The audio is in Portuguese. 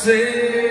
ser.